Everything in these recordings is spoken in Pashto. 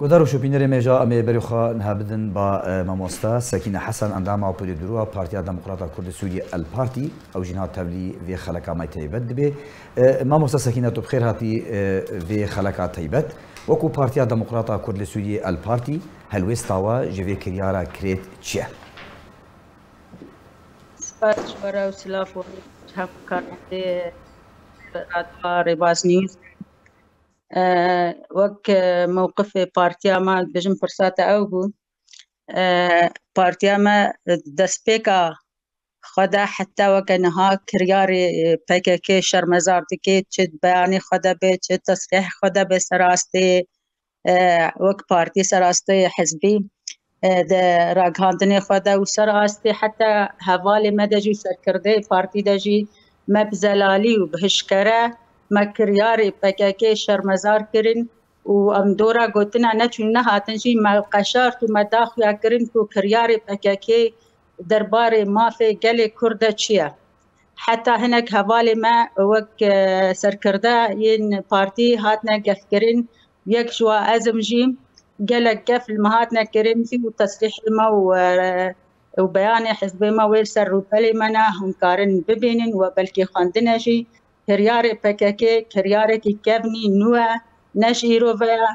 قدر شو بينري ميجا امي بريخا نهابدن با ماموستا سكينة حسن اندام پولی درو پارتیا دموکرات كرد سوری البارتي او جنها تبلي في خلقا ماي تيبت بي ماموستا سكينة تو بخیر هاتي في خلقا تیبت وکو پارتیا دموکرات کرد سوری الپارتی هلویست تاوا جوی کریارا کریت چیه سپاس برای سلاف و هم کارنده رادوار باز نيوز وەک مووقفی پارتیامە دژم پرساتە ئەو بوو پارتیامە دەستپێکە خدا حتا وەکە نها کریاری پکێکی شەرمەزار دیکە چیت بەیانی خدا بێ چ تەسریح خدا بێ سەراستی وەک پارتی سەراستی حزبی د راگهاندنê xwe de û serrastê heta hevalê me de jî serkirdê partî de jî me bizelalî û bihişkere ما کریاری پککی شرمزار کرن و ام دورا گوتنا نچون نه هاتن جی ما قشار تو مداخیا کرن کو کریاری پککی ما مافی گلی کرده چیه حتى هناك هبالي ما وك سركردا ين بارتي هاتنا كفكرين يك شوا ازم جيم قالك كف المهاتنا كرين في وتصريح ما و وبيان حزب ما ويل سر منا هم كارن ببينن وبلكي خاندنا جي کریارê pekekê keryarekî kevnî nû ye ne ji îrov ye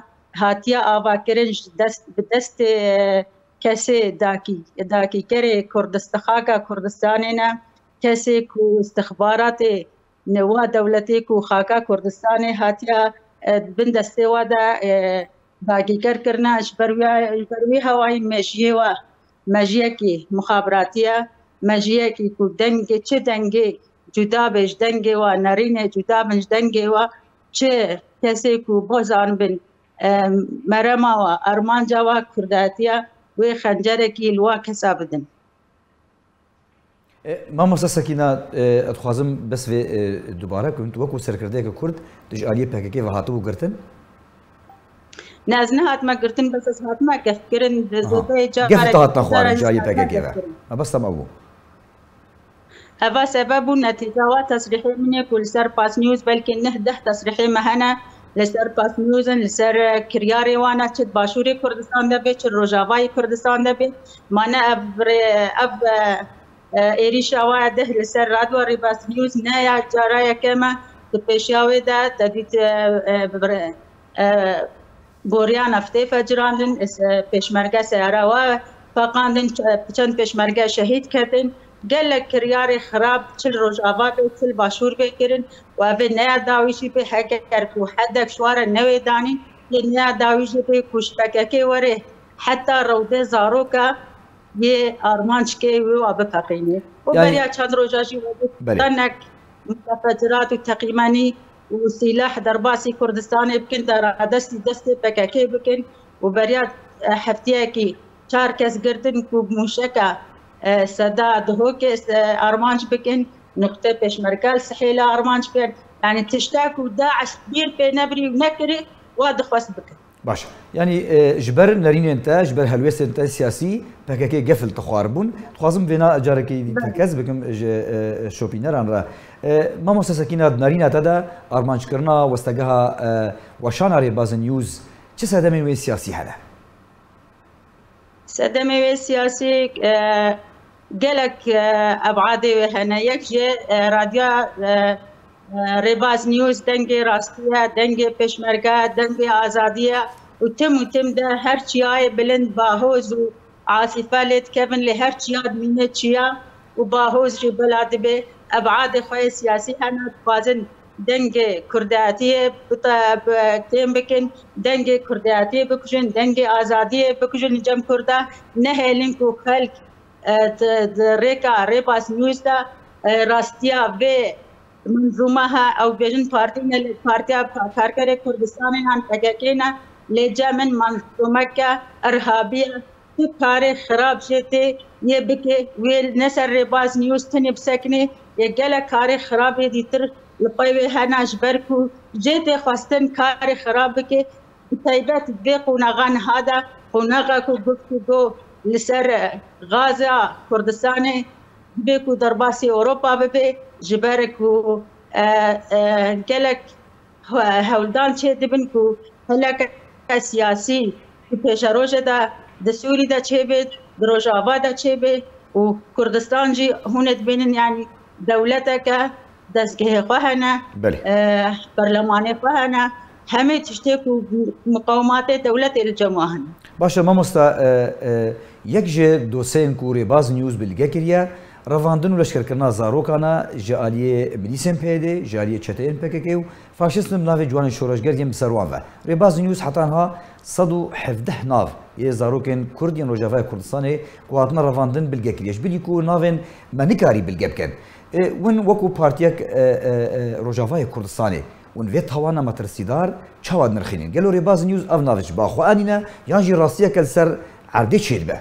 hatiye avakirin ji dest bi destê kesê dakî dakîkerê Kurdistixaka Kurdistanê ne kesê ku istixbaratê wa dewletê ku xaka Kurdistanê hatiye bin destê wa de داگیرکر کرنا ber wî hewayî mejiyê we mejiyekî mixaberatiye mejiyekî ku dengê çi dengê جدا بیش دنگه و نرینه جدا بیش دنگه و چه کسی کو بازان بین مرما و ارمانجا و کرداتیا و خنجره کی لوا کسا بدن ما موسا سکینا ادخوازم بس في دوباره کنم تو وکو سرکرده که کرد دج آلی پککی و هاتو گرتن نه از نه هاتما گرتن بس از هاتما گفت کرن زده جا گفت هاتما خوارن جا آلی پککی و بس تمام بود هذا سبب النتيجة تصريحي مني كل سر باس نيوز بلكن نهده تصريحي مهنا لسر باس نيوز لسر كرياري وانا تشد باشوري كردستان دبي تشد روجاواي كردستان دبي مانا أب أب ایریش آوا ده لسر رادوا ریباس نیوز نه یا جارا یکما د پېښاوې دا د دې ګوریا نفته فجراندن پېشمرګه سره وا فقاندن چند پېشمرګه شهید کړتن گلک کریار خراب چل روجاوا به چل باشور بکرن و اوه نیا داویشی به حق کرد و حدک شوار نوی دانی نیا داویشی به کشتکه وره حتی روده زارو که یه آرمانچ که و آب فقینه و یعنی- بریا چند روجاشی و تنک بله. متفجرات و تقیمانی و سلاح در باسی کردستان بکن در دست دست پککه بکن و بریا هفته کی چار کس گردن کو موشکه دهو که آرمانش بکن نقطه آرمانش کرد. سحيله تشتاک و يعني تشتاك وداعش كبير و نبري و وادخوس بكن باش يعني یعنی، جبر نرین انت جبر هلوس انت سياسي بكاكي قفل تخاربون تخازم که جاركي تركز بكم نران را ما نرین كينا نرين تدا کرنا وستگاه وشان وشاناري باز نیوز چه صدمه سياسي هذا صدمه سياسي gelek evadê wê heneyek ji e, radya e, e, Rêbaz News dengê rastiya, dengê peşmerge, dengê azadiya û tim û tim de her çiyayê bilind bahoz û asîfe lê dikevin lê her çiya dîne çiya û bahoz jî bila dibe ebadê xwe siyasî hene dixwazin dengê kurdiyetiyê têm bikin, dengê kurdiyetiyê bikujin, dengê azadiyê bikujin li cem kurda nehêlin ku xelk rêka Repas News da rastiya ve منظومه او بیژن پارتینا پارتیا کارکر کردستان هان پککینا لجا من منظومه که ارهابیه تو کار خراب شده یه بکه ویل نسر ریباز نیوز تنی بسکنه یه گل کار خراب دیتر لپای وی هناش برکو جیت خواستن کار خراب که تایبت بی قونغان هادا قونغا کو گفتگو لسر غازه کردستان به کو درباسی اروپا به جبر کو گلک هولدان چه دبن کو هلک سیاسی روش دا د دا چه به دروجاوا دا چه به و کردستان جی هونت بینن یعنی که دستگاه خواهنه برلمان بله. خواهنه همه مقاومات دولت مقاوماتێ دەولەت لە باشه اه اه یک جه دۆسەیەن کوڕی باز نیوز بلگە کریا رواندن و لەشکرکردنا زاروکانا ژعالیە میلیسم پێدێ ژالیە چتەن پکەکە و فاشستم ناوێ جوان شۆڕژگەر یم ری باز نیوز حتانها 1970 ناو یە زارۆکن کوردیان ڕۆژاوای کوردستانی رواندن ڕەواندن کریش بلی و ناوێن منکاری بلگە بکەن ون وکو پارتیک ڕۆژاوای کوردستانی اون وی تاوانه مترسیدار چاواد نرخینین گلو باز نیوز او با باخوانینه یانجی راستیه کل سر عرده چیر به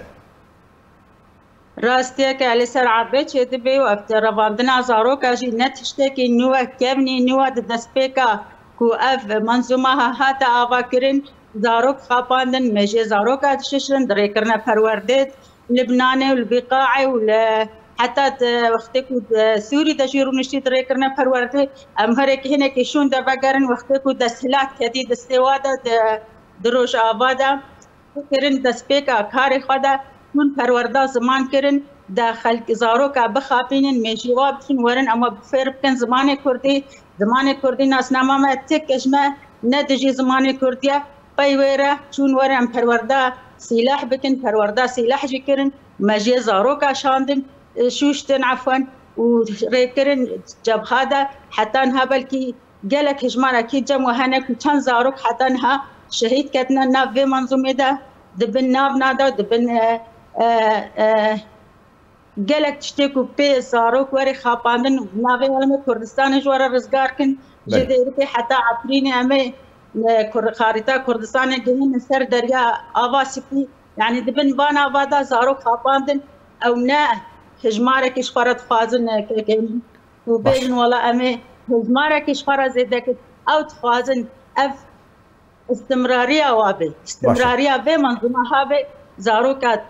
راستێکە لە سەرعابێت چێتە بێ و ڕەواندنا زارۆکە ژی نەتشتێکی نووە کەبنی نووە دەستپێکە کو ئەف منزومەها هاتە ئاواکردن زارۆک خاپاندن مێژێ زارۆکە ششن درێکردە پەروەردێت لبنانێ و البقاعێ و لە حتا وختێ و سووری دەژی ڕونشتی درێکردە پەروەردە ئەم هەرێکی هەنێکی شون دەبەگەرن وختێک و دەسلات کەدی دەستێوادە درۆژ ئابادا کرن دەستپێکە کاری خوادا چون پرورده زمان کرن د خلک زارو کا بخاپینن میجیوا بخین ورن اما بفر بکن زمان کردی زمان کردی ناسنامه ما تک اجمه ندجی زمان کردیه پیوره چون ورن پرورده سلاح بکن پرورده سلاح جی کرن مجی زارو کا شاندم شوشتن عفوا و ریکرن جبهه ده حتی انها بلکی گلک هجمانه کی جمع هنک چند زاروک حتی انها شهید کتنه ناو منظومه ده دبن ناو نادا دبن gelek tiştek û pê zarok were xapandin navê elmê Kurdistanê ji were rizgarkin ji dêrikê heta Efrînê em ê xarîta Kurdistanê gihînin ser derya ava Spî yani dibin vana vada zarok xapandin ew ne hejmarekî ji xwe re dixwazin kêkênin û bêjin wala em ê hejmarekî ji xwe re zêdekin ew dixwazin ev استمراريه وابه استمراريه به منظومه هابه زاروکات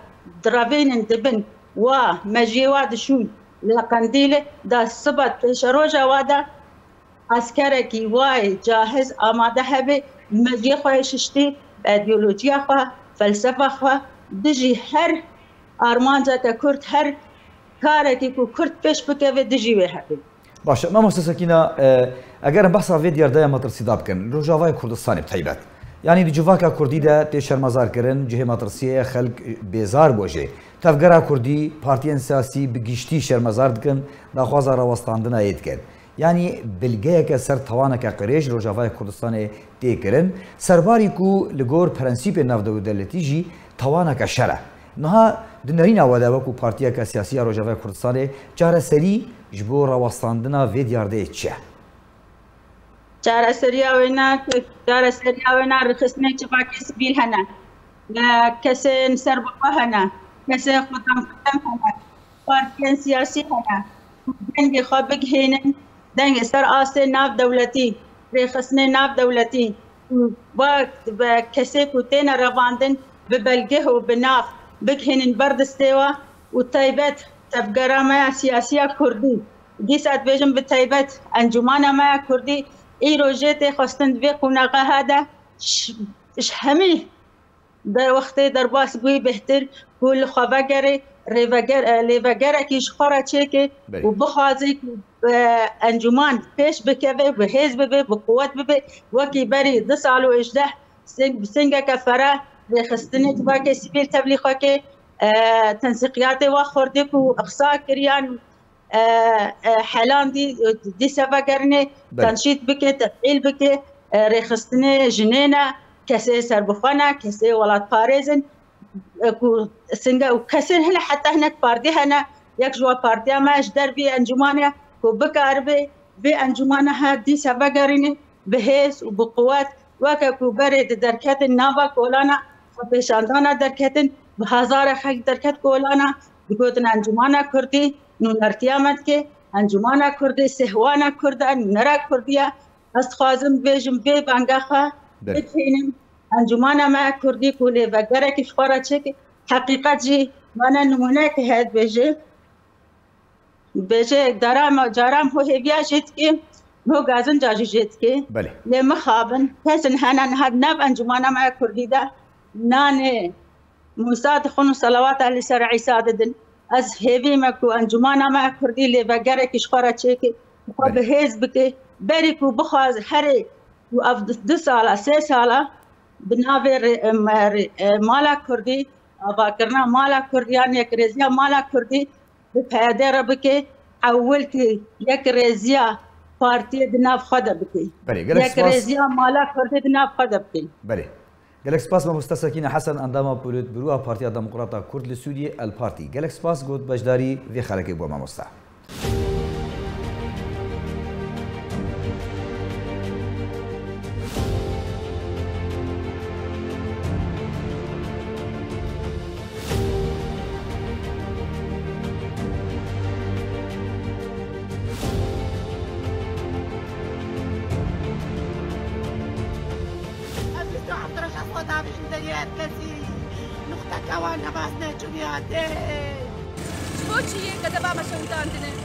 drabênên dibin wa mejiyê wa dişûn li qendîlê da siba pêşe roja wa de askerekî wayê cahiz amade hebe mejiyê xwe yê şiştî ideolojiya xwe felsefa xwe di jî her armanceke kurd her karekî ku kurd pêş bikeve di jî wê hebe باشه ما مؤسسه کینا اگر بحثا وی دیار دایا متر سیداب کن روجاوای کوردستان تایبت یعنی د جوواکا کوردی ده ته شرمزار کردن جهه مدرسه خلق بیزار بوجه تفګرا کوردی پارتین سیاسي بگیشتي شرمزار دکن د خوازه راوستاندن ایت کرد یعنی بلګه کې سر توانه کې قریش روجاوای کوردستان دې کړن سرباری کو لګور پرنسيپ نو د دولتي جی توانه کې شره نه د نرین اواده وکو پارتیا کې سیاسي روجاوای کوردستان چاره سری جبو راوستاندنه وې دیار دې چه چارە سریاوێنا چارە سریاوێنا ڕخستنێکی باکەس بیل هەنا کەسێن سەر بەخوا هەنا کەسێ خۆتان هەنا پارتیان سیاسی هەنا دەنگی خۆ بگهێنن دەنگی سەر ئاستێ ناو دەوڵەتی ڕێخستنێ ناو دەوڵەتی بە کەسێک و تێنە ڕەواندن بە بەلگە و بناف بگهێنن بەردەستێوە و تایبەت تەفگەرامەیە سیاسیە کوردی دیسات بێژم بە تایبەت ئەنجومانە مایە کوردی ایروژێتێ خستن بێ قوناغاهادا هەمی دەوەختێ دەرباس بووی بهتر بوو لە خۆڤگەری لێڤگەرەکیش خۆرە چێکێ و بخوازی ئەنجومان پێش بکەوێ بەهێز ببێ بقوت ببێ وەکی بەری دە ساڵ و ژدە سنگەکە فەرە لێخستنێت باکە سیبیل تەبلیخەکە تەنسیقیاتێ وا خوردێک و ئەقسا کریان و حلان دی د سبا ګرنه تنشید بکې تفعیل بکې رخصتنه جنینه کسی سربخانه کسی ولات پاریزن څنګه کسر هله حتی هنک پارتی هنه یک جوا پارتی ما اش در بی انجمانه کو بکار به به انجمانه ها دی سبا ګرنه بهیس و بقوات وکه کو برد درکت ناوا کولانه پیشاندانه درکتن هزار خلک درکت کولانه دګوتن انجمانه کړتي در آمد که انجمن کرده، سهوان کرده، نرا کردیا از خوازم بیجم بی بانگا خوا بتینم بله. انجمن ما کردی کوله و گره که خورا چه که حقیقت جی من نمونه که هد بیجه بیجه درام جارم هو هیویا جد که نو گازن جاجی جد که بله لیمه خوابن کسن هنن هد نب انجمن ما کردی ده نان موساد و صلوات علی سر عیساد دن از هیوی مکو انجمن ما کردی لبگر کش خورا چه که خو به هیز بکه بری کو بخواز هر و اف دو سالا سه سالا بناوی مالا کردی آبا کرنا مالا کردیان یک رزیا مالا کردی به پیاده را بکه اول که یک رزیا پارتی دناف خدا بکی یک رزیا مالا کردی دناف خدا بکی بله گەلک سپاس بە مستەسەکینە حەسەن ئەندامە پولت بروە پارتی دەموقراتە کورد لە ال ئەلپارتی گەلک سپاس گوت بەشداری وێ خەرەکەی بۆ مامۆستا. مرکزی نقطه کوان نواز نه جنیاده چبو چیه قدبا مشهودان دنه